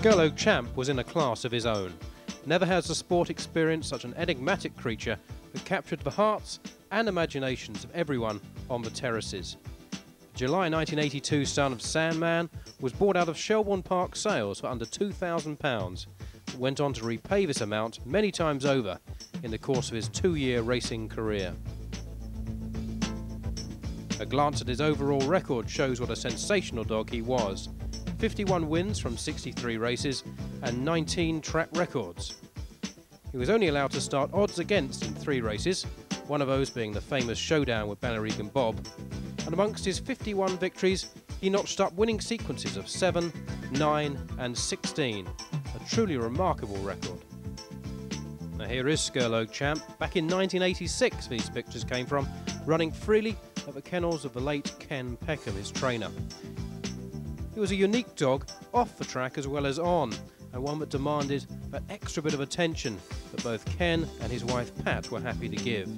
Scurlogue Champ was in a class of his own. Never has the sport experienced such an enigmatic creature that captured the hearts and imaginations of everyone on the terraces. July 1982 son of Sandman was bought out of Shelbourne Park sales for under £2,000 went on to repay this amount many times over in the course of his two-year racing career. A glance at his overall record shows what a sensational dog he was. 51 wins from 63 races and 19 track records. He was only allowed to start odds against in three races, one of those being the famous showdown with Ballyregan Bob. And amongst his 51 victories, he notched up winning sequences of 7, 9 and 16, a truly remarkable record. Now here is Scurlogue Champ. Back in 1986 these pictures came from, running freely at the kennels of the late Ken Peckham, his trainer. He was a unique dog, off the track as well as on, and one that demanded that extra bit of attention that both Ken and his wife Pat were happy to give.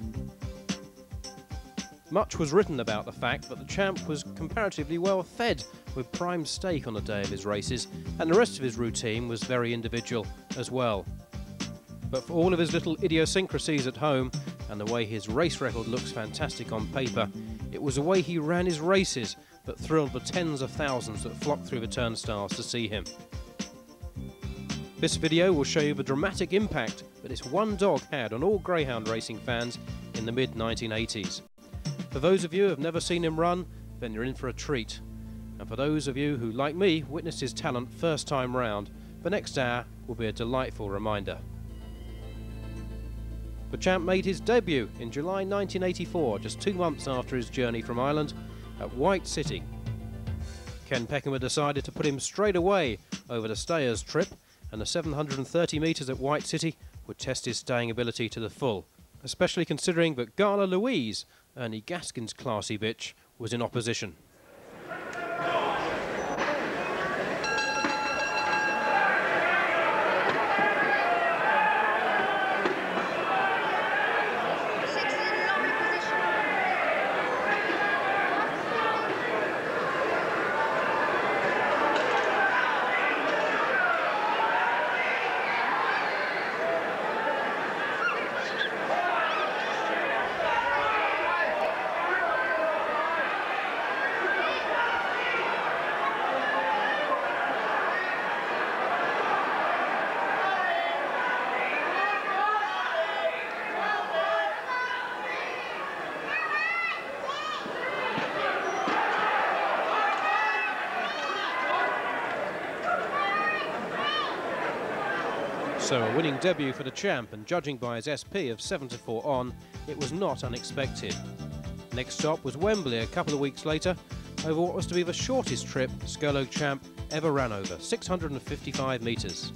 Much was written about the fact that the champ was comparatively well fed with prime steak on the day of his races, and the rest of his routine was very individual as well. But for all of his little idiosyncrasies at home and the way his race record looks fantastic on paper, it was the way he ran his races that thrilled the tens of thousands that flocked through the turnstiles to see him. This video will show you the dramatic impact that this one dog had on all greyhound racing fans in the mid 1980s. For those of you who have never seen him run, then you're in for a treat. And for those of you who, like me, witnessed his talent first time round, the next hour will be a delightful reminder. The champ made his debut in July 1984, just two months after his journey from Ireland, at White City. Ken Peckham had decided to put him straight away over the Stayers trip, and the 730 metres at White City would test his staying ability to the full, especially considering that Gala Louise Ernie Gaskin's classy bitch was in opposition. So a winning debut for the champ and judging by his SP of 7 to 4 on, it was not unexpected. Next stop was Wembley a couple of weeks later over what was to be the shortest trip Scurlogue champ ever ran over, 655 metres.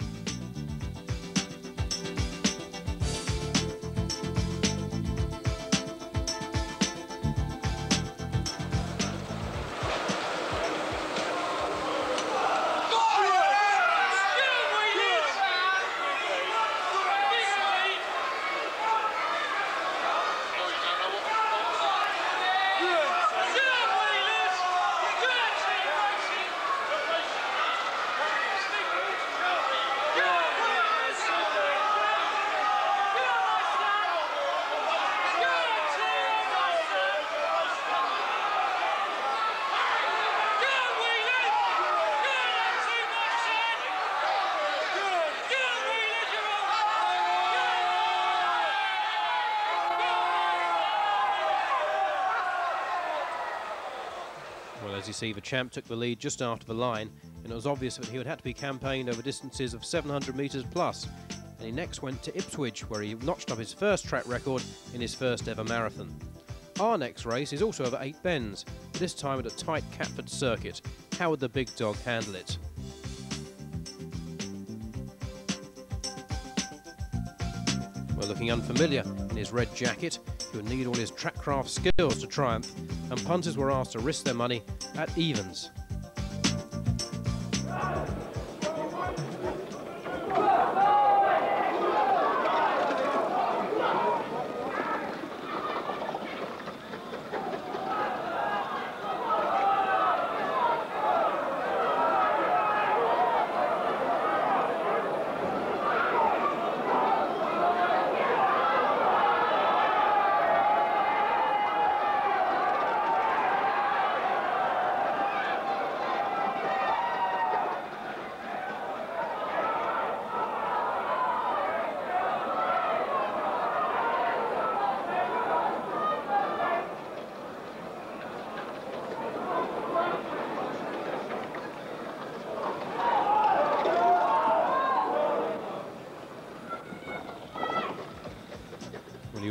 The champ took the lead just after the line, and it was obvious that he would have to be campaigned over distances of 700 metres plus. And he next went to Ipswich, where he notched up his first track record in his first ever marathon. Our next race is also over eight bends, this time at a tight Catford circuit. How would the big dog handle it? Well, looking unfamiliar in his red jacket, he would need all his trackcraft skills to triumph, and punters were asked to risk their money at evens.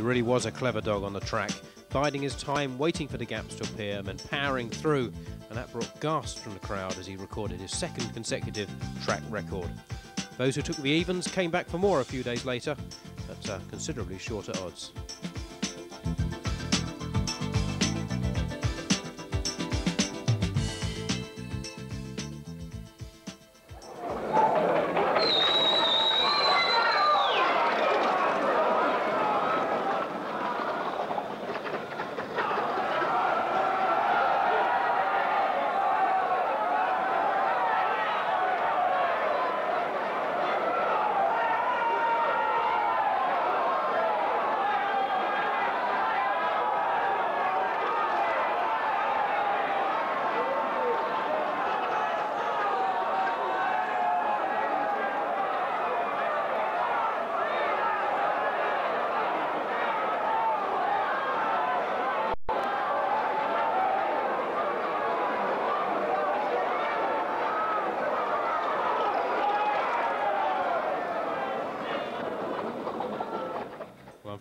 really was a clever dog on the track, biding his time, waiting for the gaps to appear, and then powering through, and that brought gasps from the crowd as he recorded his second consecutive track record. Those who took the evens came back for more a few days later, at uh, considerably shorter odds.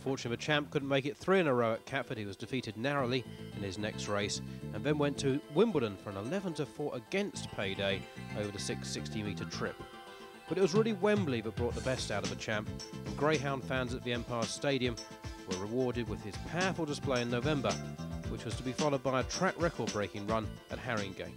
Unfortunately, a champ couldn't make it three in a row at Catford. He was defeated narrowly in his next race and then went to Wimbledon for an 11 4 against payday over the 660 metre trip. But it was really Wembley that brought the best out of the champ, and Greyhound fans at the Empire Stadium were rewarded with his powerful display in November, which was to be followed by a track record breaking run at Haringey.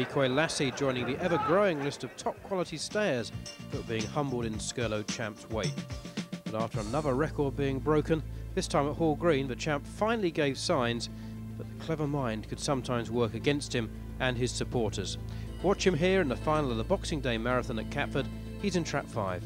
Decoy Lassie joining the ever-growing list of top-quality stayers were being humbled in Scurlogue Champ's wake. But after another record being broken, this time at Hall Green, the champ finally gave signs that the clever mind could sometimes work against him and his supporters. Watch him here in the final of the Boxing Day Marathon at Catford. He's in trap five.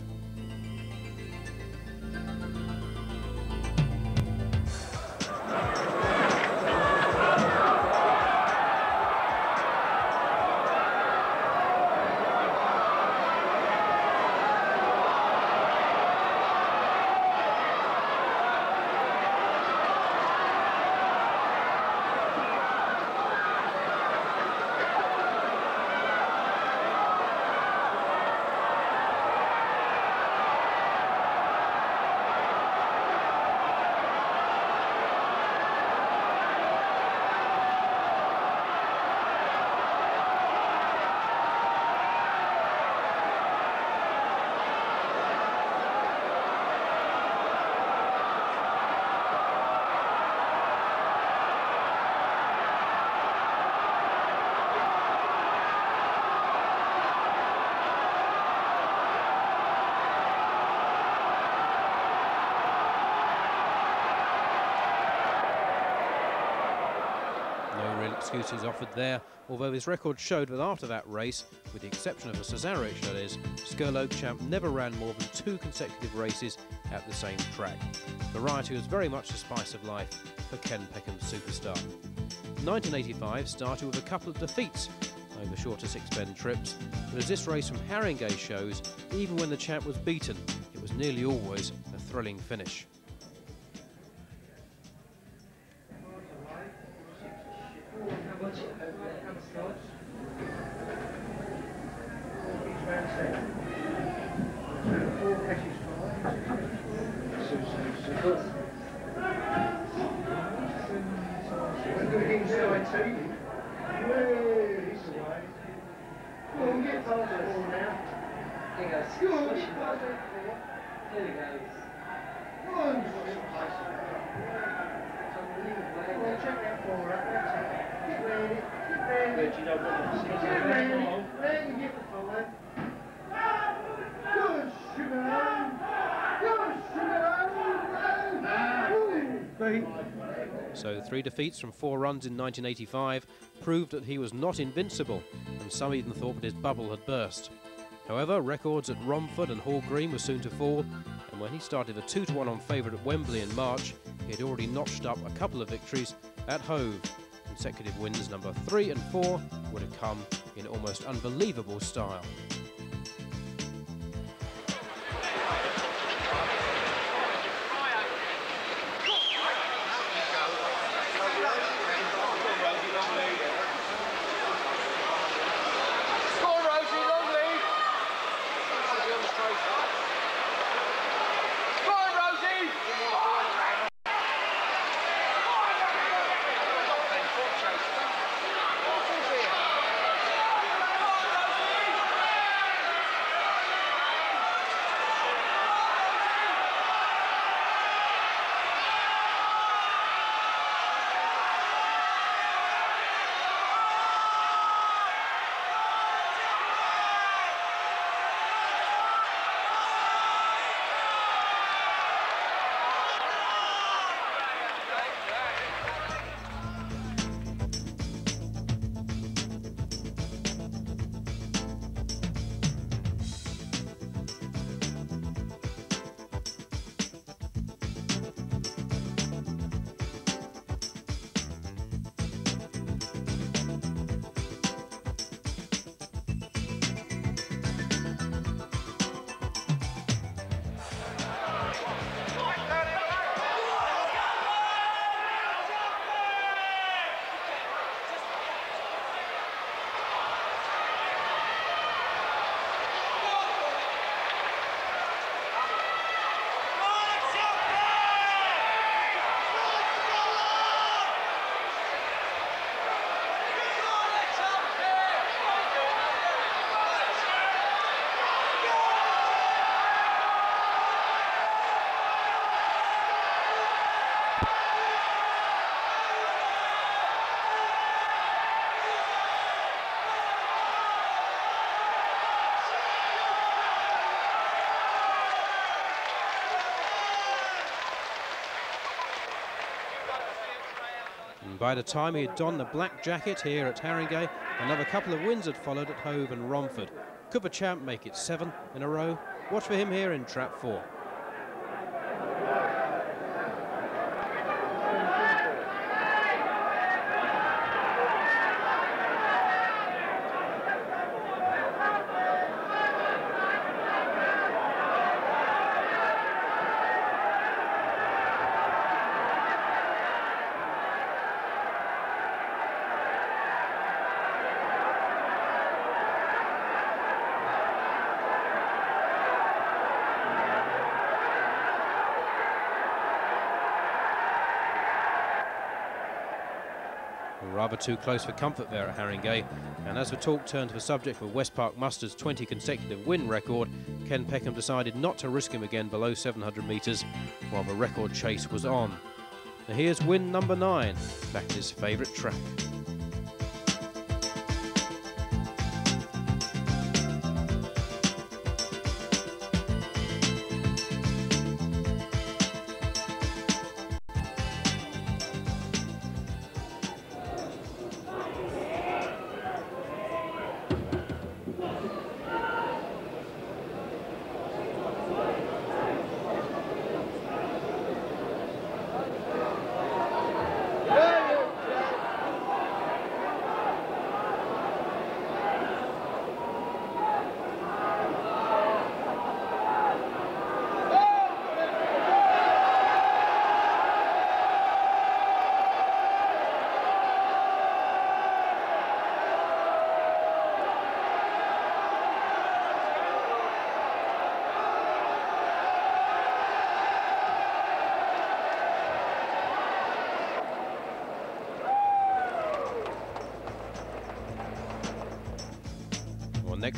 Excuses offered there, although his record showed that after that race, with the exception of a Cesarewitch that is, Scurlogue Champ never ran more than two consecutive races at the same track. Variety was very much the spice of life for Ken Peckham's superstar. 1985 started with a couple of defeats over shorter six-bend trips, but as this race from Haringey shows, even when the champ was beaten, it was nearly always a thrilling finish. Three defeats from four runs in 1985 proved that he was not invincible, and some even thought that his bubble had burst. However, records at Romford and Hall Green were soon to fall, and when he started a 2-1 on favourite at Wembley in March, he had already notched up a couple of victories at Hove. Consecutive wins number 3 and 4 would have come in almost unbelievable style. By the time he had donned the black jacket here at Haringey, another couple of wins had followed at Hove and Romford. Could the champ make it seven in a row? Watch for him here in trap four. Rather too close for comfort there at Haringey. And as the talk turned to the subject of West Park Mustard's 20 consecutive win record, Ken Peckham decided not to risk him again below 700 metres while the record chase was on. Now here's win number nine, back to his favourite track.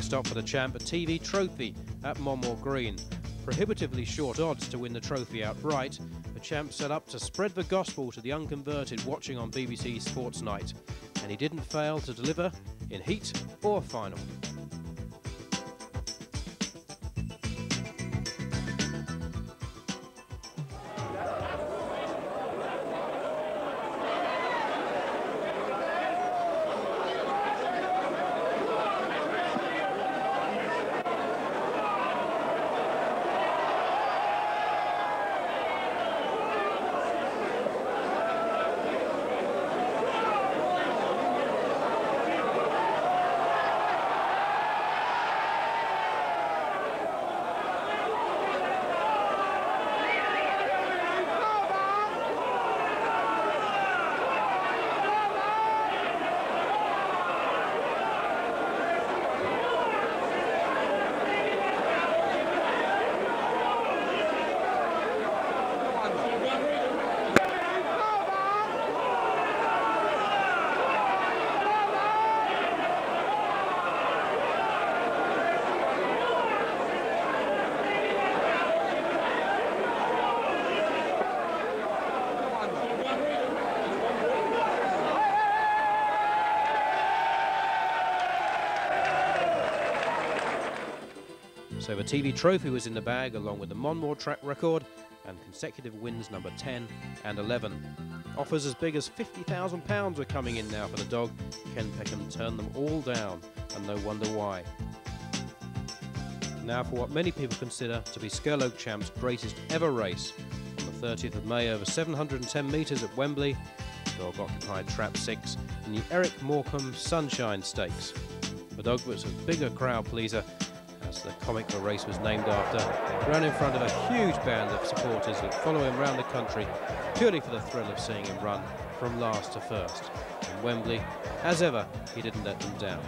Stop for the champ, a TV trophy at Monmore Green. Prohibitively short odds to win the trophy outright, the champ set up to spread the gospel to the unconverted watching on BBC Sports Night, and he didn't fail to deliver in heat or final. So the TV trophy was in the bag along with the Monmore track record and consecutive wins number 10 and 11. Offers as big as £50,000 were coming in now for the dog. Ken Peckham turned them all down and no wonder why. Now for what many people consider to be Scurlogue Champ's greatest ever race. On the 30th of May over 710 metres at Wembley, the dog occupied trap 6 in the Eric Morecambe Sunshine Stakes. The dog was a bigger crowd pleaser the comic the race was named after, ran in front of a huge band of supporters that follow him around the country purely for the thrill of seeing him run from last to first. In Wembley, as ever, he didn't let them down.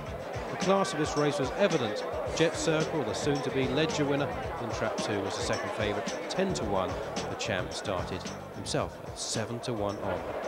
The class of this race was evident. Jet Circle, the soon-to-be Leger winner in Trap 2, was the second favourite, 10 to 1. The champ started himself at 7 to 1 on.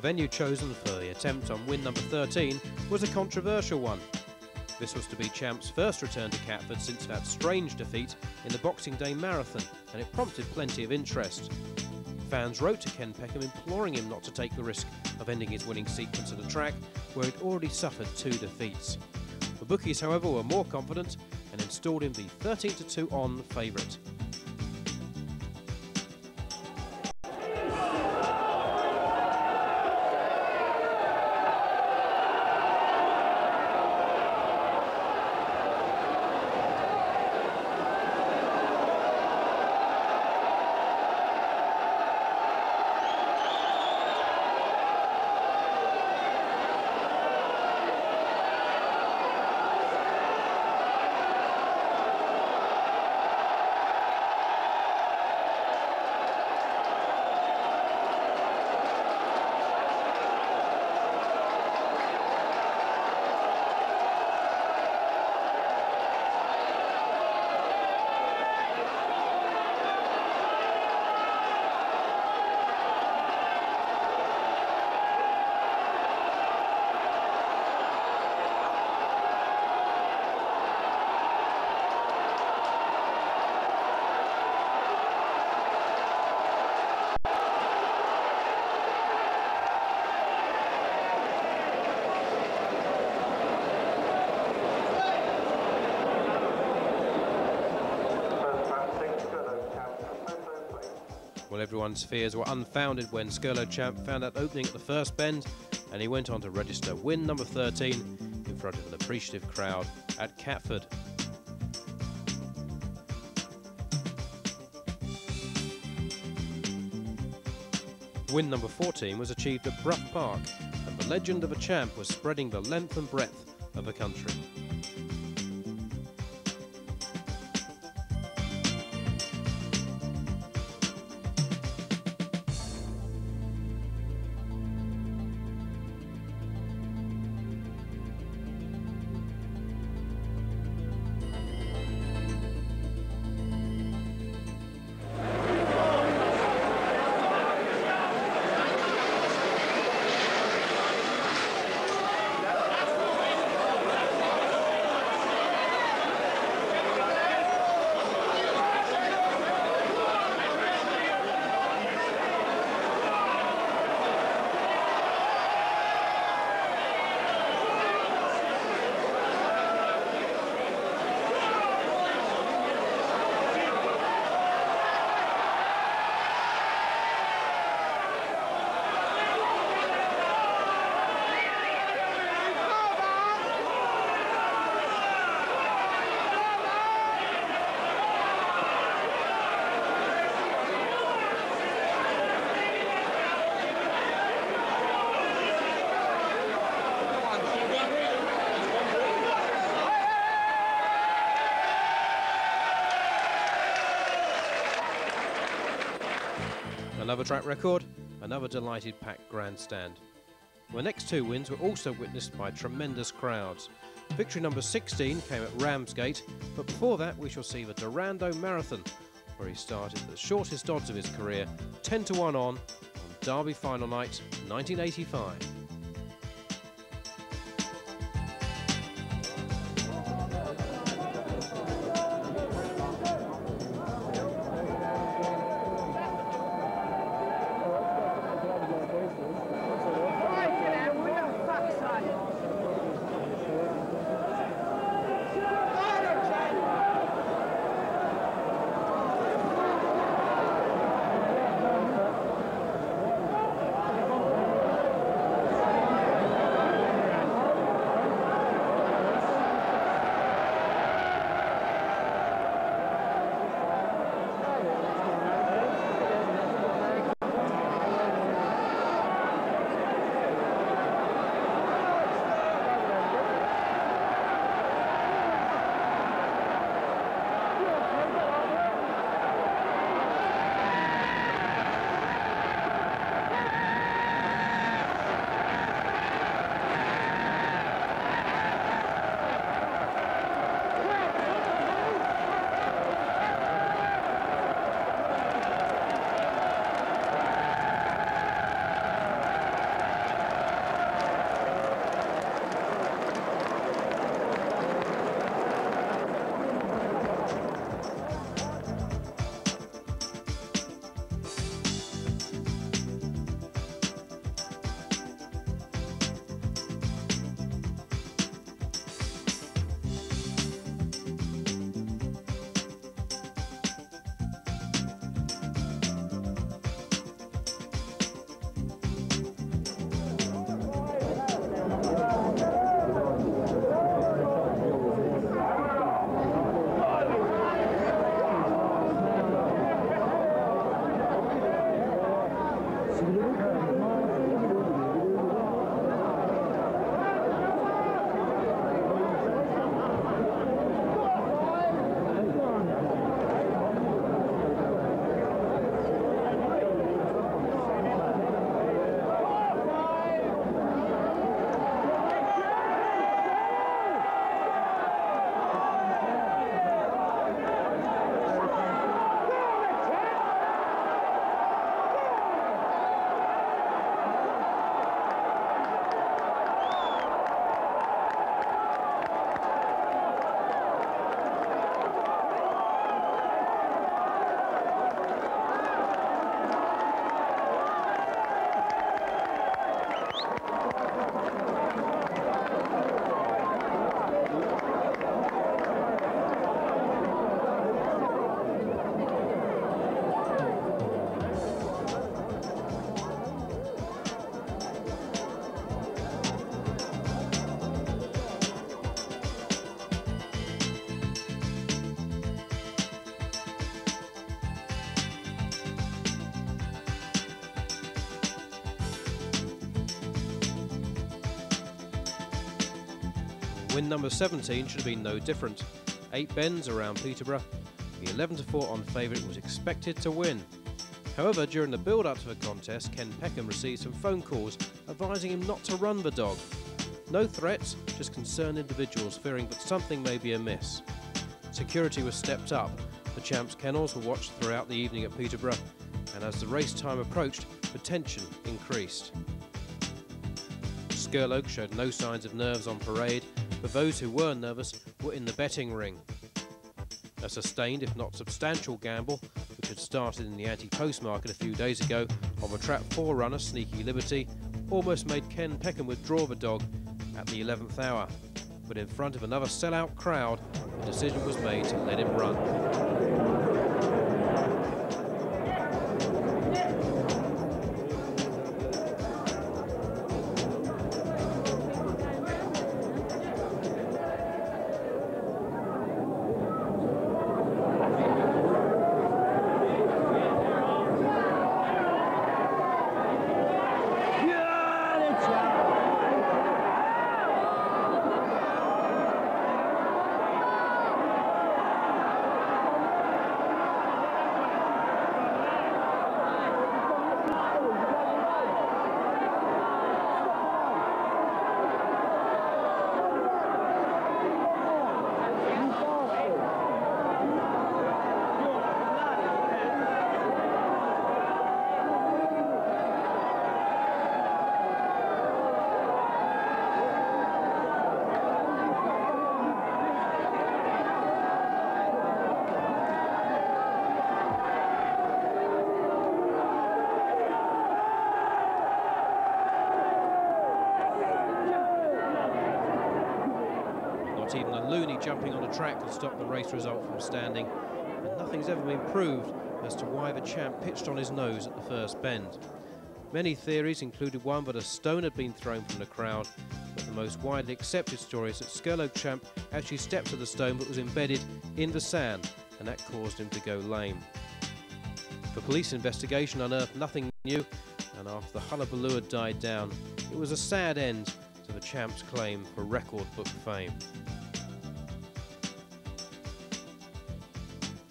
The venue chosen for the attempt on win number 13 was a controversial one. This was to be Champ's first return to Catford since that strange defeat in the Boxing Day Marathon, and it prompted plenty of interest. Fans wrote to Ken Peckham imploring him not to take the risk of ending his winning sequence at the track, where he'd already suffered two defeats. The bookies, however, were more confident and installed him the 13 2 on favourite. Everyone's fears were unfounded when Scurlogue Champ found that opening at the first bend, and he went on to register win number 13 in front of an appreciative crowd at Catford. Win number 14 was achieved at Brough Park, and the legend of a champ was spreading the length and breadth of the country. Another track record, another delighted packed grandstand. The next two wins were also witnessed by tremendous crowds. Victory number 16 came at Ramsgate, but before that we shall see the Dorando Marathon, where he started the shortest odds of his career, 10 to 1 on, on Derby final night 1985. Number 17 should have been no different. Eight bends around Peterborough. The 11 to 4 on favourite was expected to win. However, during the build up to the contest, Ken Peckham received some phone calls advising him not to run the dog. No threats, just concerned individuals fearing that something may be amiss. Security was stepped up. The champ's kennels were watched throughout the evening at Peterborough, and as the race time approached, the tension increased. Scurlogue showed no signs of nerves on parade, but those who were nervous were in the betting ring. A sustained, if not substantial, gamble, which had started in the anti-post market a few days ago of a trap forerunner, Sneaky Liberty, almost made Ken Peckham withdraw the dog at the 11th hour. But in front of another sellout crowd, the decision was made to let him run. Not even a loony jumping on a track could stop the race result from standing, and nothing's ever been proved as to why the champ pitched on his nose at the first bend. Many theories included one that a stone had been thrown from the crowd, but the most widely accepted story is that Scurlogue Champ actually stepped to the stone but was embedded in the sand, and that caused him to go lame. The police investigation unearthed nothing new, and after the hullabaloo had died down, it was a sad end to the champ's claim for record book fame.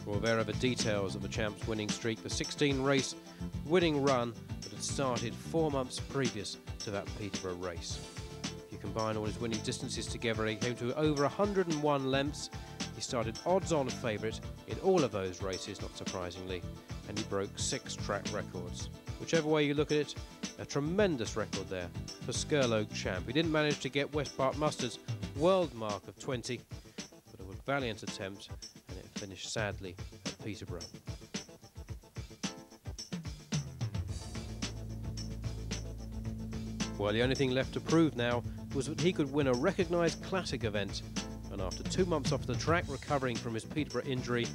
For there are the details of the champ's winning streak, the 16 race winning run that had started four months previous to that Peterborough race. If you combine all his winning distances together, he came to over 101 lengths. He started odds on favourite in all of those races, not surprisingly, and he broke six track records. Whichever way you look at it, a tremendous record there for Scurlogue Champ. He didn't manage to get West Park Mustard's world mark of 20, but a valiant attempt, finished sadly at Peterborough. Well, the only thing left to prove now was that he could win a recognised classic event, and after two months off the track recovering from his Peterborough injury,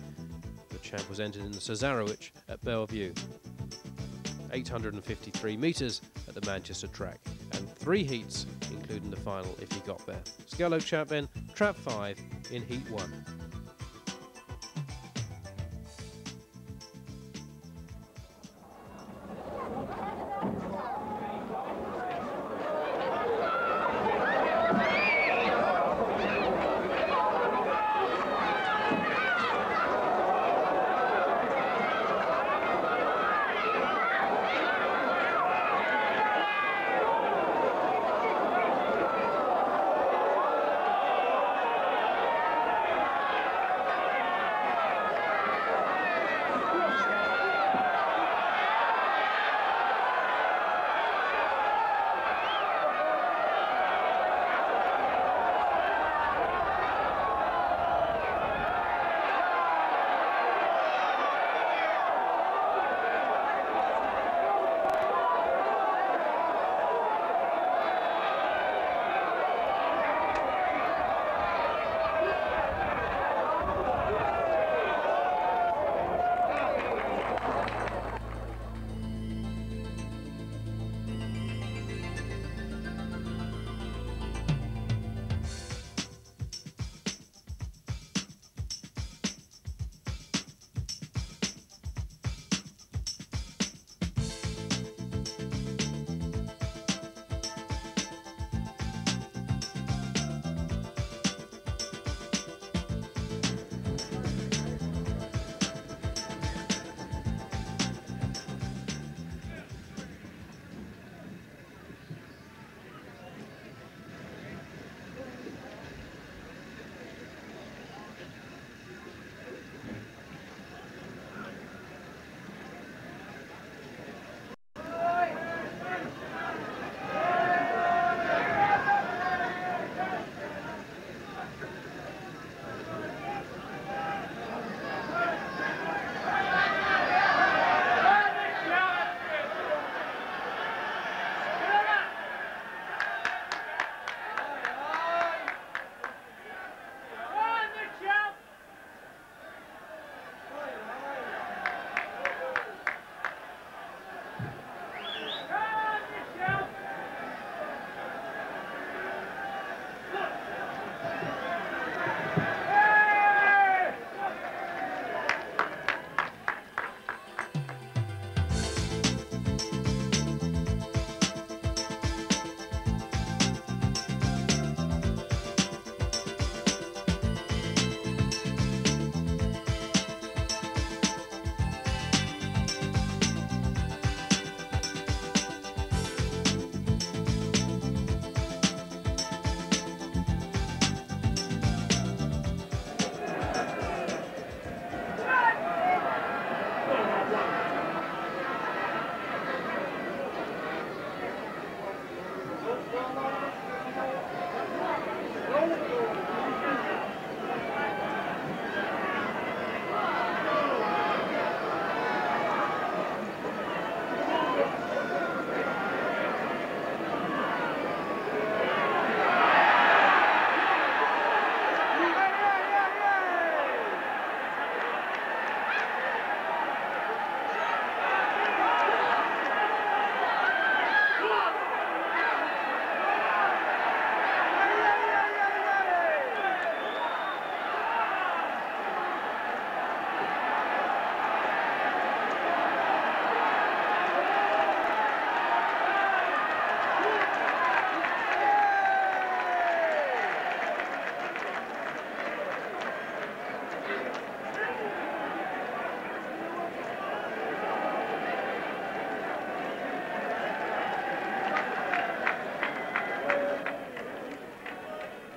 the champ was entered in the Cesarewitch at Bellevue. 853 metres at the Manchester track, and three heats, including the final if he got there. Scurlogue Champ then, trap 5 in Heat 1.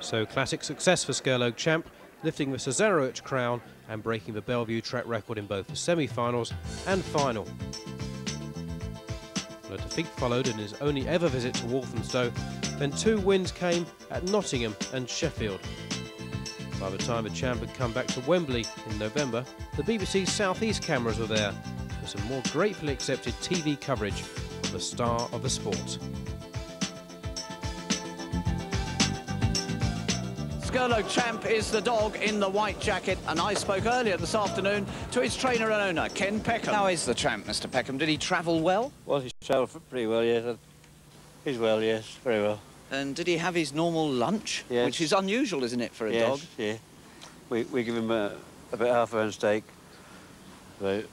So classic success for Scurlogue Champ, lifting the Cesarewitch crown and breaking the Bellevue track record in both the semi-finals and final. A defeat followed in his only ever visit to Walthamstow, then two wins came at Nottingham and Sheffield. By the time the champ had come back to Wembley in November, the BBC South East cameras were there for some more gratefully accepted TV coverage of the star of the sport. Scurlogue Champ is the dog in the white jacket, and I spoke earlier this afternoon to his trainer and owner, Ken Peckham. How is the Champ, Mr Peckham? Did he travel well? Well, he's travelled pretty well, yes. He's well, yes, very well. And did he have his normal lunch? Yes. Which is unusual, isn't it, for a yes, dog? yeah. We, we give him a, about half a round steak, about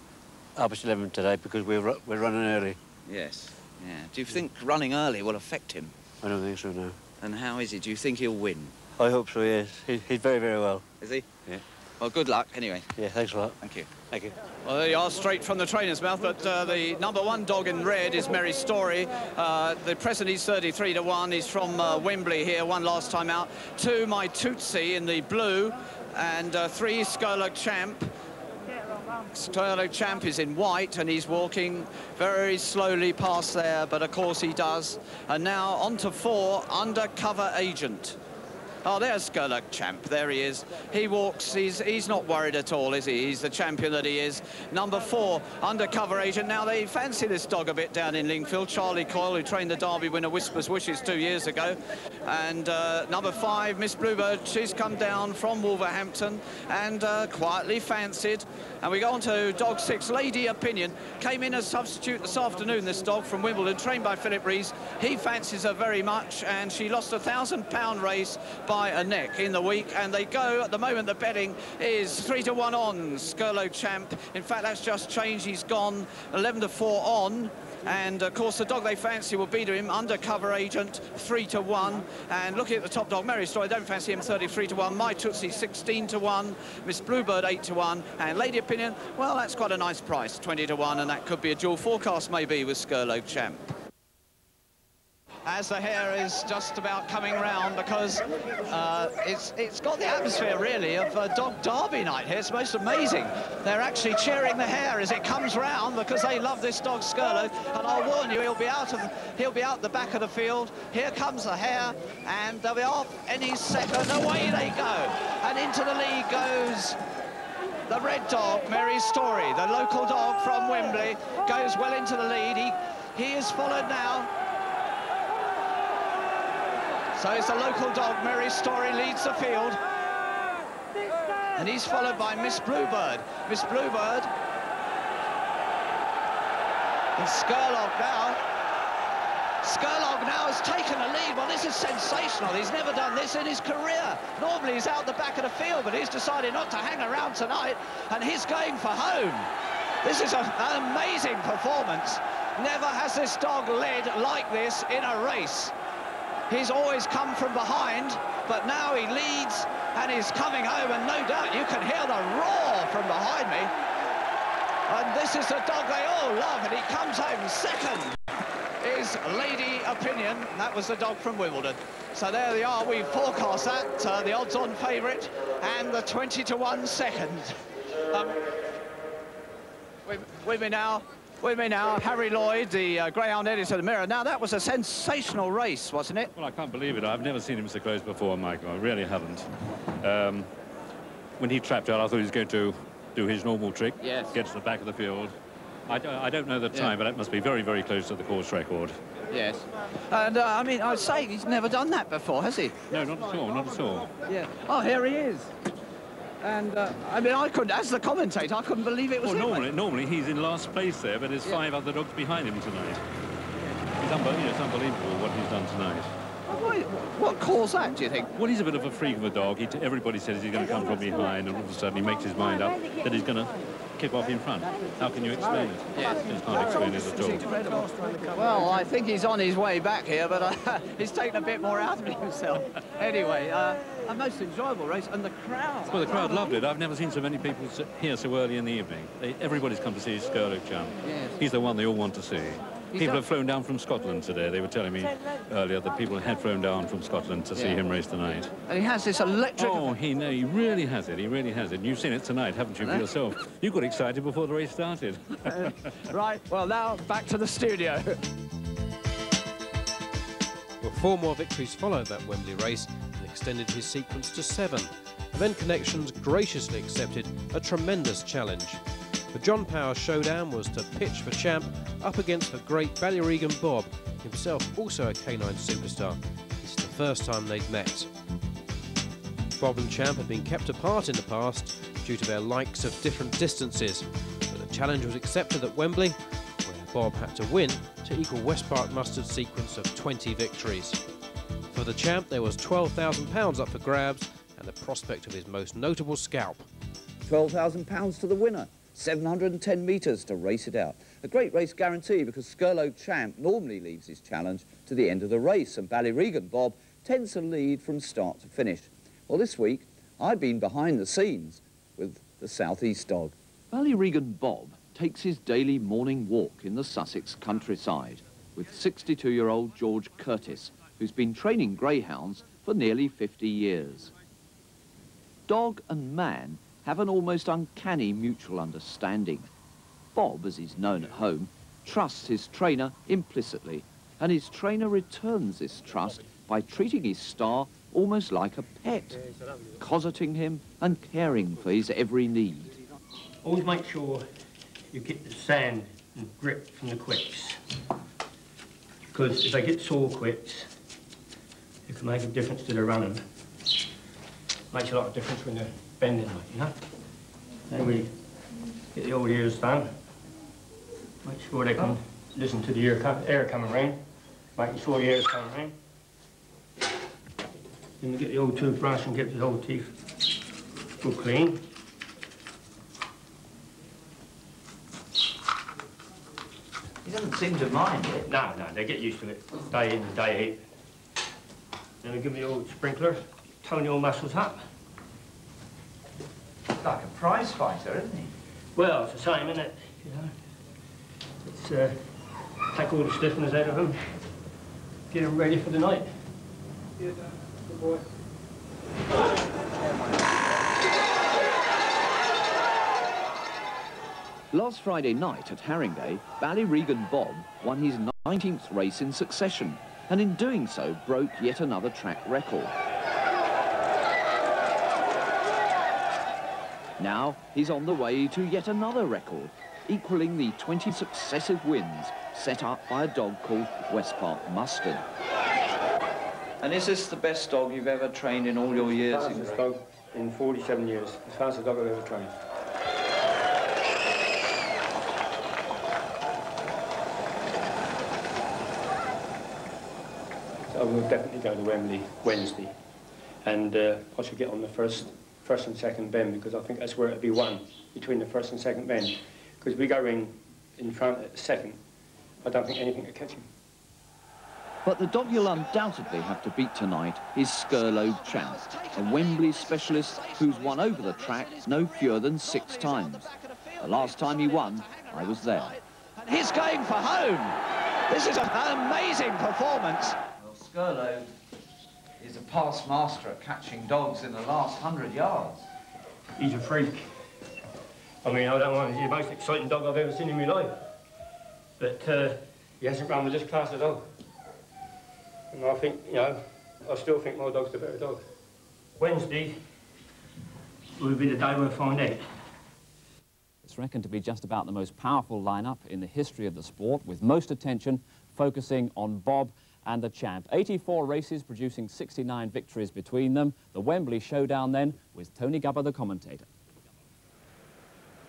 half past 11 today, because we're, ru- we're running early. Yes. Yeah. Do you think running early will affect him? I don't think so, no. And how is he? Do you think he'll win? I hope so, yes. He, he's very, very well. Is he? Yeah. Well, good luck, anyway. Yeah, thanks a lot. Thank you. Thank you. Well, there you are, straight from the trainer's mouth, but uh, the number one dog in red is Mary Story. Uh, the present he's 33 to 1. He's from uh, Wembley here, one last time out. Two, My Tootsie in the blue, and uh, three, Scurlogue Champ. Scurlogue Champ is in white and he's walking very slowly past there, but of course he does. And now on to four, Undercover Agent. Oh, there's Scurlogue Champ. There he is. He walks. He's he's not worried at all, is he? He's the champion that he is. Number four, undercover agent. Now they fancy this dog a bit down in Lingfield. Charlie Coyle, who trained the Derby winner Whispers Wishes two years ago, and uh, number five, Miss Bluebird. She's come down from Wolverhampton and uh, quietly fancied. And we go on to dog six, Lady Opinion. Came in as substitute this afternoon. This dog from Wimbledon, trained by Philip Rees. He fancies her very much, and she lost a thousand pound race by a neck in the week. And they go at the moment. The betting is three to one on Scurlogue Champ. In fact, that's just changed. He's gone 11 to four on. And of course, the dog they fancy will be to him, undercover agent, three to one. And looking at the top dog, Mary Story, don't fancy him, 33 to one. My Tootsie, 16 to one. Miss Bluebird, eight to one. And Lady Opinion, well, that's quite a nice price, 20 to one. And that could be a dual forecast, maybe, with Scurlogue Champ as the hair is just about coming round because uh, it's it's got the atmosphere really of a dog derby night here. It's most amazing. They're actually cheering the hair as it comes round because they love this dog Scurlogue. And I'll warn you, he'll be out of he'll be out the back of the field. Here comes the hair, and they'll be off any second. Away they go, and into the lead goes the red dog, Mary Story, the local dog from Wembley, goes well into the lead. He he is followed now. So it's the local dog, Mary Story, leads the field. And he's followed by Miss Bluebird. Miss Bluebird. And Scurlogue now. Scurlogue now has taken a lead. Well, this is sensational. He's never done this in his career. Normally he's out the back of the field, but he's decided not to hang around tonight, and he's going for home. This is an amazing performance. Never has this dog led like this in a race. He's always come from behind, but now he leads and he's coming home, and no doubt you can hear the roar from behind me. And this is the dog they all love, and he comes home second is Lady Opinion. That was the dog from Wimbledon. So there they are. We forecast that, uh, the odds-on favourite, and the 20 to 1 second. Um, with, with me now, with me now, Harry Lloyd, the uh, greyhound editor of the Mirror. Now, that was a sensational race, wasn't it? Well, I can't believe it. I've never seen him so close before, Michael. I really haven't. Um, when he trapped out, I thought he was going to do his normal trick, Yes. get to the back of the field. I don't, I don't know the Yeah. time, but it must be very, very close to the course record. Yes. And, uh, I mean, I'd say he's never done that before, has he? No, not at all, not at all. Yeah. Oh, here he is. And, uh, I mean, I couldn't, as the commentator, I couldn't believe it was Well, him. normally, normally he's in last place there, but there's Yeah. five other dogs behind him tonight. It's, unbe- you know, it's unbelievable what he's done tonight. Why- What caused that, do you think? Well, he's a bit of a freak of a dog. He everybody says he's going to come from behind, and all of a sudden he makes his mind up that he's going to kick off in front. How can you explain it? Yes. You can't explain it at all. Well, I think he's on his way back here, but uh, he's taken a bit more out of himself. Anyway, uh, a most enjoyable race, and the crowd. Well, the crowd loved it. I've never seen so many people s- here so early in the evening. They, everybody's come to see Scurlogue Champ. Yes. He's the one they all want to see. People have flown down from Scotland today. They were telling me earlier that people had flown down from Scotland to see him race tonight. And he has this electric... Oh, he, no, he really has it. He really has it. And you've seen it tonight, haven't you, for yourself? You got excited before the race started. Uh, right, well, now back to the studio. Well, four more victories followed that Wembley race and extended his sequence to seven. Event Connections graciously accepted a tremendous challenge. The John Power showdown was to pitch for champ up against the great Ballyregan Bob, himself also a canine superstar. This is the first time they'd met. Bob and Champ had been kept apart in the past due to their likes of different distances, but the challenge was accepted at Wembley, where Bob had to win to equal West Park Mustard's sequence of 20 victories. For the champ, there was £12,000 up for grabs and the prospect of his most notable scalp. £12,000 to the winner. 710 metres to race it out. A great race guarantee because Scurlogue Champ normally leaves his challenge to the end of the race and Ballyregan Bob tends to lead from start to finish. Well, this week, I've been behind the scenes with the Southeast dog. Ballyregan Bob takes his daily morning walk in the Sussex countryside with 62-year-old George Curtis, who's been training greyhounds for nearly 50 years. Dog and man have an almost uncanny mutual understanding. Bob, as he's known at home, trusts his trainer implicitly, and his trainer returns this trust by treating his star almost like a pet, cosseting him and caring for his every need. Always make sure you get the sand and grip from the quicks. Because if they get sore quicks, it can make a difference to the running. Makes a lot of difference when they're bending, like, you know? Then we get the old ears done. Make sure they can listen to the air, air coming in. Making sure the air's coming in. Then we get the old toothbrush and get the old teeth all clean. He doesn't seem to mind it. No, no, they get used to it, day in and day out. Then we give me the old sprinkler, tone your muscles up. Like a prize fighter, isn't he? Well, it's the same, isn't it? You know, it's uh, take all the stiffness out of him, get him ready for the night. Yeah, Good boy. Last Friday night at Haringey, Ballyregan Bob won his 19th race in succession, and in doing so broke yet another track record. Now he's on the way to yet another record, equaling the 20 successive wins set up by a dog called West Park Mustard. And is this the best dog you've ever trained in all your years? Fastest dog in 47 years, the fastest dog I've ever trained. I will definitely go to Wembley Wednesday, and uh, I should get on the first, first and second bend because I think that's where it'll be won between the first and second bend. Because we go in in front at the second, I don't think anything will catch him. But the dog you'll undoubtedly have to beat tonight is Scurlogue Champ, a Wembley specialist who's won over the track no fewer than six times. The last time he won, I was there. And he's going for home. This is an amazing performance. Well, Scurlogue is a past master at catching dogs in the last hundred yards. He's a freak. I mean, I don't want, to. he's the most exciting dog I've ever seen in my life. But uh, he hasn't run with this class at all. And I think, you know, I still think my dog's the better dog. Wednesday will be the day we'll find out. It's reckoned to be just about the most powerful lineup in the history of the sport, with most attention focusing on Bob and the champ. 84 races producing 69 victories between them. The Wembley showdown then with Tony Gubba, the commentator.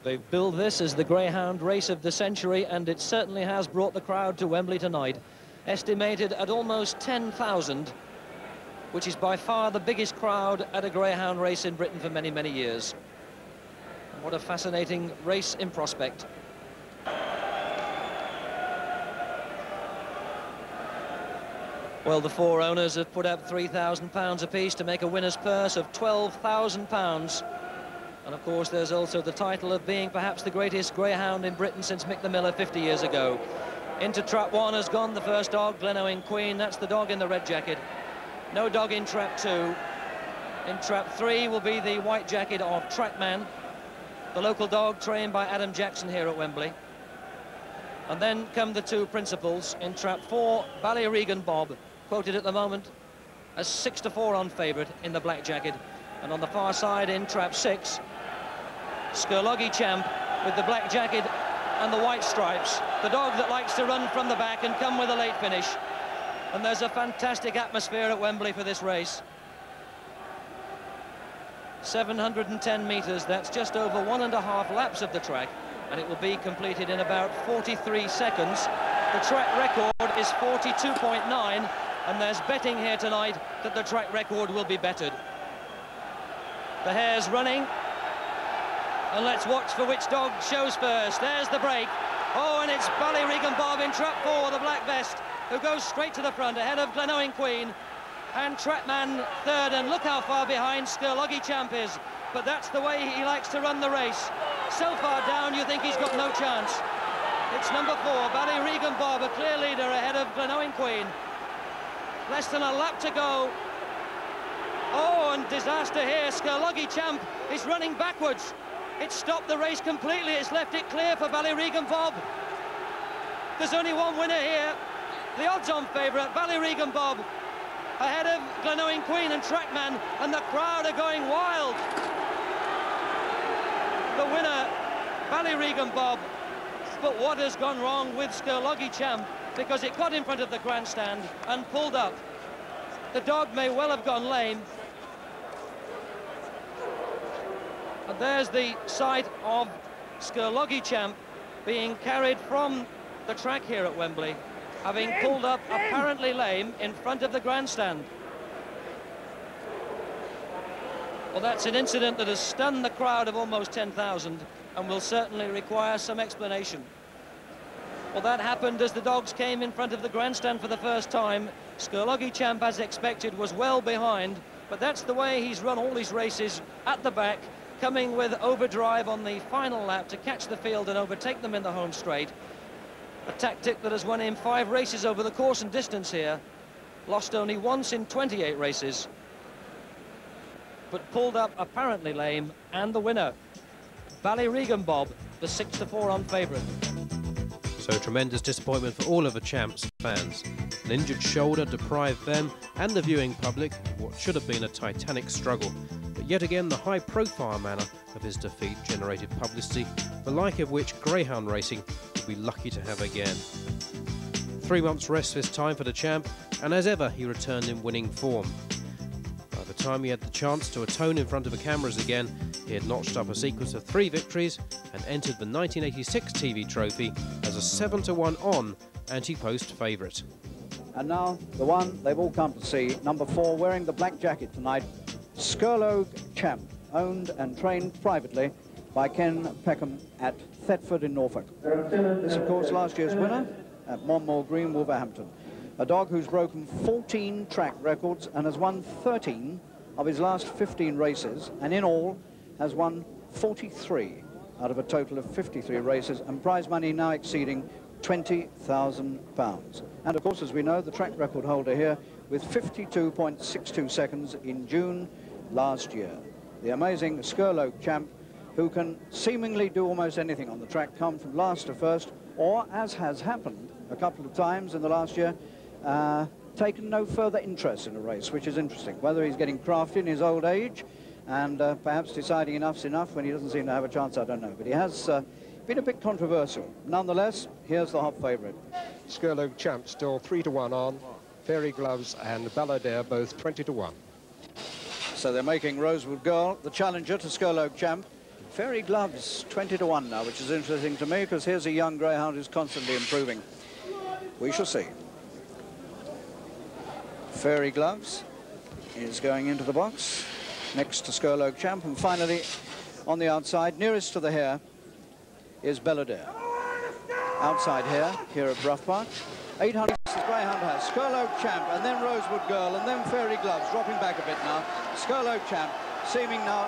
They've billed this as the greyhound race of the century, and it certainly has brought the crowd to Wembley tonight. Estimated at almost 10,000, which is by far the biggest crowd at a greyhound race in Britain for many, many years. What a fascinating race in prospect. Well, the four owners have put up £3,000 apiece to make a winner's purse of £12,000. And of course, there's also the title of being perhaps the greatest greyhound in Britain since Mick the Miller 50 years ago. Into trap one has gone the first dog, Glenowing Queen. That's the dog in the red jacket. No dog in trap two. In trap three will be the white jacket of Trackman, the local dog trained by Adam Jackson here at Wembley. And then come the two principals. In trap four, Ballyregan Bob, quoted at the moment as six to four on favourite in the black jacket. And on the far side in trap six, Scurlogue Champ with the black jacket and the white stripes. The dog that likes to run from the back and come with a late finish. And there's a fantastic atmosphere at Wembley for this race. 710 metres, that's just over one and a half laps of the track, and it will be completed in about 43 seconds. The track record is 42.9, and there's betting here tonight that the track record will be bettered. The hare's running, and let's watch for which dog shows first. There's the break. Oh, and it's Ballyregan Bob in trap four, the black vest, who goes straight to the front ahead of Glenowing Queen. And Trackman third, and look how far behind Scurlogue Champ is. But that's the way he likes to run the race. So far down, you think he's got no chance. It's number four, Ballyregan Bob, a clear leader ahead of Glenowing Queen. Less than a lap to go. Oh, and disaster here. Scurlogue Champ is running backwards. It stopped the race completely. It's left it clear for Ballyregan Bob. There's only one winner here. The odds-on favourite, Ballyregan Bob, ahead of Glenowing Queen and Trackman, and the crowd are going wild. The winner, Ballyregan Bob. But what has gone wrong with Scurlogue Champ? Because it got in front of the grandstand and pulled up. The dog may well have gone lame, And there's the sight of Scurlogue Champ being carried from the track here at Wembley, having pulled up apparently lame in front of the grandstand. Well, that's an incident that has stunned the crowd of almost 10,000 and will certainly require some explanation. Well, that happened as the dogs came in front of the grandstand for the first time. Scurlogue Champ, as expected, was well behind, but that's the way he's run all his races at the back, coming with overdrive on the final lap to catch the field and overtake them in the home straight. A tactic that has won him five races over the course and distance here. Lost only once in 28 races. But pulled up apparently lame and the winner. Ballyregan Bob, the 6 to 4 on favourite. So tremendous disappointment for all of the champs fans. An injured shoulder deprived them and the viewing public of what should have been a titanic struggle. But yet again, the high profile manner of his defeat generated publicity, the like of which greyhound racing would be lucky to have again. Three months rest this time for the champ, and as ever, he returned in winning form. Time he had the chance to atone in front of the cameras again, he had notched up a sequence of three victories and entered the 1986 TV trophy as a 7 to 1 on anti-post favourite. And now the one they've all come to see, number four, wearing the black jacket tonight, Scurlogue Champ, owned and trained privately by Ken Peckham at Thetford in Norfolk. This, of course, last year's winner at Monmore Green, Wolverhampton. A dog who's broken 14 track records and has won 13 of his last 15 races, and in all has won 43 out of a total of 53 races, and prize money now exceeding £20,000. And of course, as we know, the track record holder here with 52.62 seconds in June last year. The amazing Scurlogue champ who can seemingly do almost anything on the track, come from last to first, or, as has happened a couple of times in the last year, uh, taken no further interest in a race, which is interesting. Whether he's getting crafty in his old age and uh, perhaps deciding enough's enough when he doesn't seem to have a chance, I don't know. But he has uh, been a bit controversial. Nonetheless, here's the hot favourite. Scurlogue Champ still 3 to 1 on. Fairy Gloves and Balladeer both 20 to 1. So they're making Rosewood Girl the challenger to Scurlogue Champ. Fairy Gloves 20 to 1 now, which is interesting to me because here's a young greyhound who's constantly improving. We shall see. Fairy Gloves is going into the box next to Scurlogue Champ. And finally, on the outside, nearest to the hare, is Balladeer. Outside here, here at Brough Park. 800 is Greyhound has Scurlogue Champ, and then Rosewood Girl, and then Fairy Gloves, dropping back a bit now. Scurlogue Champ, seeming now,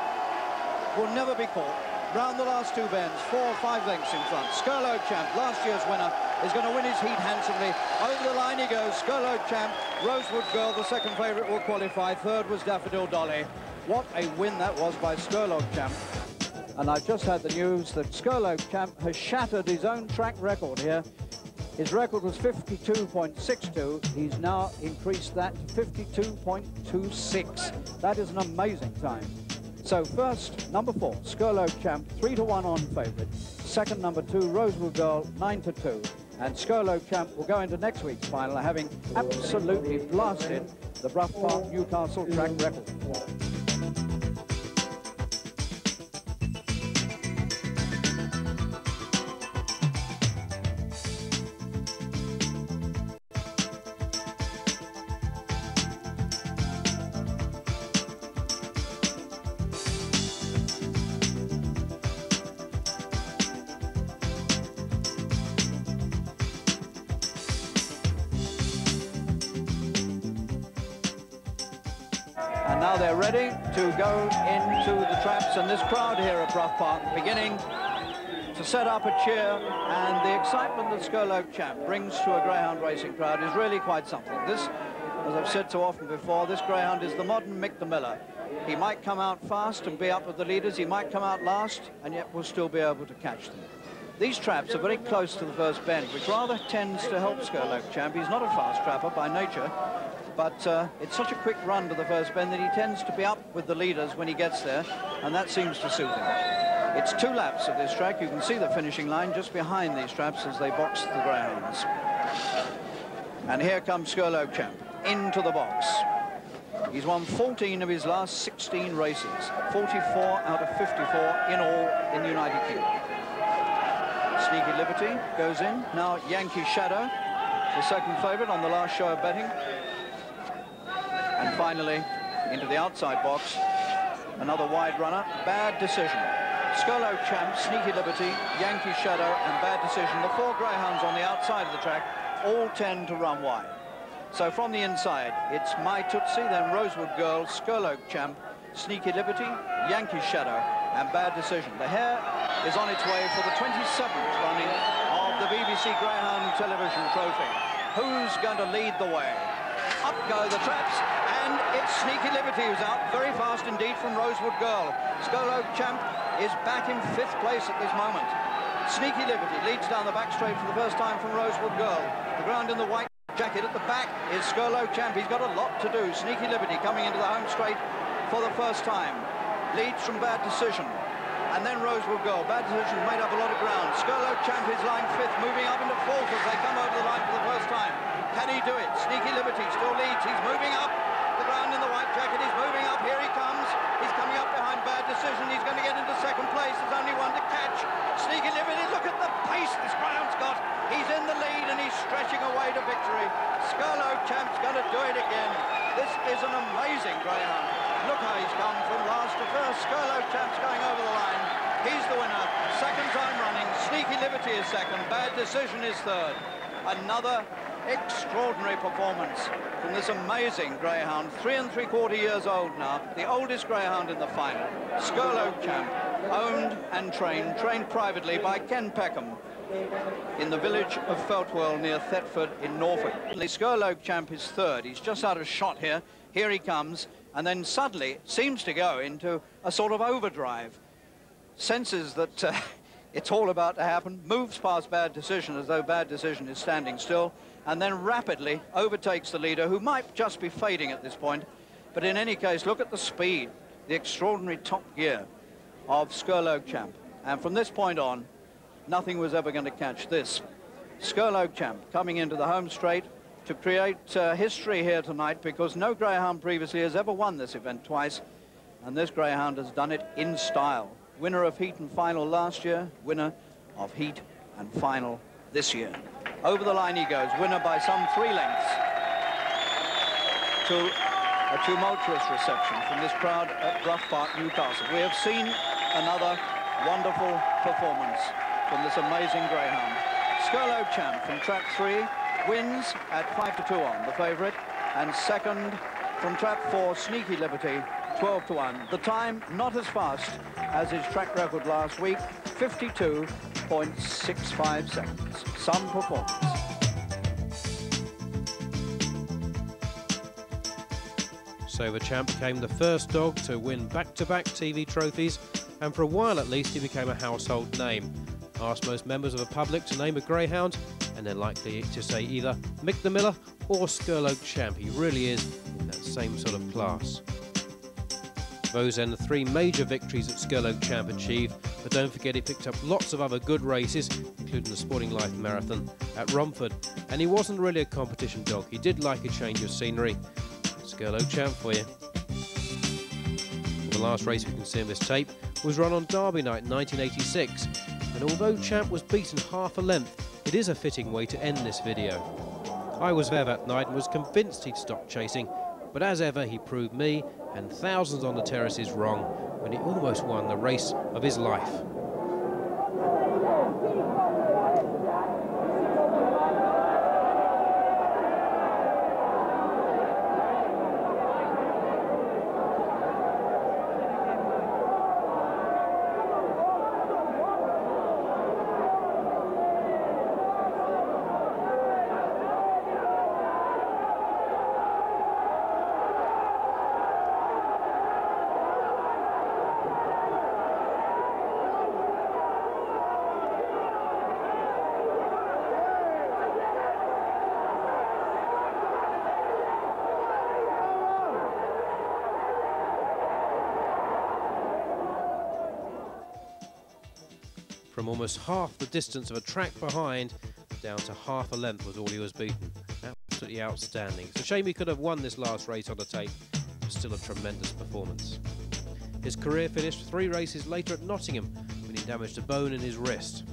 will never be caught. Round the last two bends, four or five lengths in front. Scurlogue Champ, last year's winner, is going to win his heat handsomely. Over the line he goes, Scurlogue Champ, Rosewood Girl, the second favourite, will qualify. Third was Daffodil Dolly. What a win that was by Scurlogue Champ. And I've just had the news that Scurlogue Champ has shattered his own track record here. His record was 52.62. He's now increased that to 52.26. That is an amazing time. So first, number four, Scurlogue Champ, three to one on favourite. Second, number two, Rosewood Girl, nine to two. And Scurlogue Champ will go into next week's final, having absolutely blasted the Brough Park Newcastle track record. Set up a cheer, and the excitement that Scurlogue Champ brings to a greyhound racing crowd is really quite something. This, as I've said so often before, this greyhound is the modern Mick the Miller. He might come out fast and be up with the leaders, he might come out last, and yet will still be able to catch them. These traps are very close to the first bend, which rather tends to help Scurlogue Champ. He's not a fast trapper by nature, but uh, it's such a quick run to the first bend that he tends to be up with the leaders when he gets there, and that seems to suit him. It's two laps of this track. You can see the finishing line just behind these traps as they box the grounds. And here comes Scurlogue Champ into the box. He's won 14 of his last 16 races, 44 out of 54 in all in the United Kingdom. Sneaky Liberty goes in. Now Yankee Shadow, the second favourite on the last show of betting. And finally, into the outside box, another wide runner. Bad decision. Scurlogue Champ, Sneaky Liberty, Yankee Shadow, and Bad Decision. The four greyhounds on the outside of the track all tend to run wide. So from the inside, it's My Tootsie, then Rosewood Girl, Scurlogue Champ, Sneaky Liberty, Yankee Shadow, and Bad Decision. The hare is on its way for the 27th running of the BBC Greyhound Television Trophy. Who's going to lead the way? Up go the traps, and it's Sneaky Liberty who's out very fast indeed from Rosewood Girl. Scurlogue Champ is back in fifth place at this moment. Sneaky Liberty leads down the back straight for the first time from Rosewood Girl. The ground in the white jacket at the back is Scurlogue Champ. He's got a lot to do. Sneaky Liberty coming into the home straight for the first time. Leads from Bad Decision. And then Rosewood Girl. Bad Decision made up a lot of ground. Scurlogue Champ is line fifth, moving up into fourth as they come over the line for the first time. Can he do it? Sneaky Liberty still leads. He's moving up. The ground in the white jacket is moving up. Here he comes. He's coming up behind Bad Decision. He's going to get into second place. There's only one to catch. Sneaky Liberty, look at the pace this ground's got. He's in the lead and he's stretching away to victory. Scurlogue Champ's going to do it again. This is an amazing greyhound. Look how he's come from last to first. Scurlogue Champ's going over the line. He's the winner. Second time running. Sneaky Liberty is second. Bad Decision is third. Another extraordinary performance from this amazing greyhound, three and three quarter years old now, the oldest greyhound in the final. Scurlogue Champ, owned and trained, trained privately by Ken Peckham in the village of Feltwell near Thetford in Norfolk. The Scurlogue Champ is third. He's just out of shot here. Here he comes, and then suddenly seems to go into a sort of overdrive. Senses that uh, it's all about to happen, moves past Bad Decision as though Bad Decision is standing still, and then rapidly overtakes the leader, who might just be fading at this point. But in any case, look at the speed, the extraordinary top gear of Scurlogue Champ. And from this point on, nothing was ever going to catch this. Scurlogue Champ coming into the home straight to create uh, history here tonight because no greyhound previously has ever won this event twice, and this greyhound has done it in style. Winner of heat and final last year, winner of heat and final this year. Over the line he goes, winner by some three lengths to a tumultuous reception from this crowd at Brough Park, Newcastle. We have seen another wonderful performance from this amazing greyhound. Scurlogue Champ from track three wins at five to two on, the favourite, and second from trap four, Sneaky Liberty, 12 to 1. The time not as fast as his track record last week, 52.65 seconds. Some performance. So the champ became the first dog to win back-to-back -back TV trophies, and for a while at least he became a household name. Ask most members of the public to name a greyhound, and they're likely to say either Mick the Miller or Scurlogue Champ. He really is in that same sort of class. The three major victories that Scurlogue Champ achieved, but don't forget he picked up lots of other good races, including the Sporting Life Marathon at Romford. And he wasn't really a competition dog, he did like a change of scenery. Scurlogue Champ for you. The last race we can see on this tape was run on Derby Night 1986, and although Champ was beaten half a length, it is a fitting way to end this video. I was there that night and was convinced he'd stop chasing, but as ever he proved me and thousands on the terraces wrong when he almost won the race of his life. Almost half the distance of a track behind, down to half a length was all he was beaten. Absolutely outstanding. It's a shame he could have won this last race on the tape, but still a tremendous performance. His career finished three races later at Nottingham when he damaged a bone in his wrist.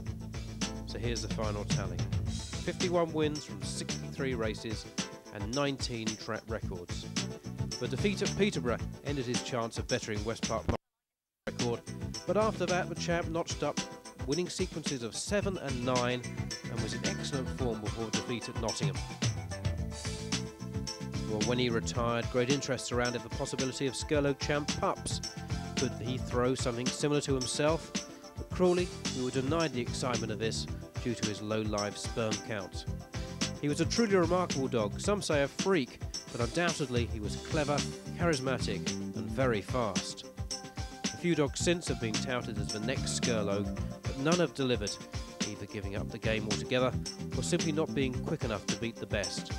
So here's the final tally. 51 wins from 63 races and 19 track records. The defeat at Peterborough ended his chance of bettering West Park record, but after that the champ notched up winning sequences of 7 and 9 and was in excellent form before defeat at Nottingham. Well, when he retired, great interest surrounded the possibility of Scurlogue Champ pups. Could he throw something similar to himself? But Crawley, we were denied the excitement of this due to his low live sperm count. He was a truly remarkable dog, some say a freak, but undoubtedly he was clever, charismatic and very fast. A few dogs since have been touted as the next Scurlogue, none have delivered, either giving up the game altogether or simply not being quick enough to beat the best.